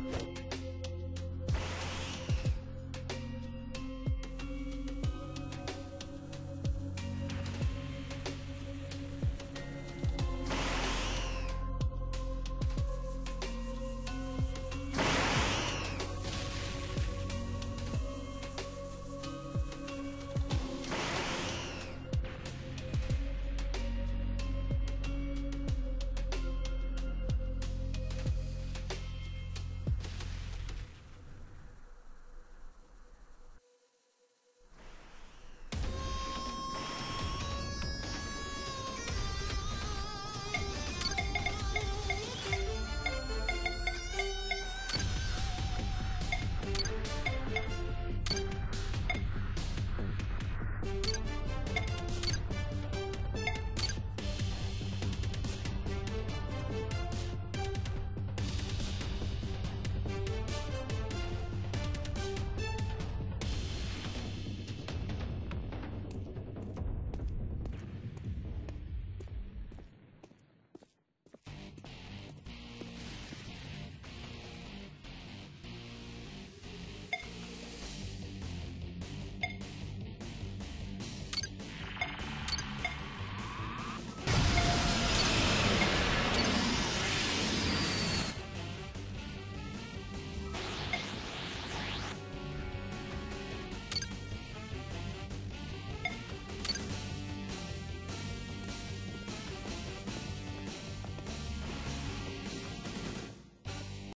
うん。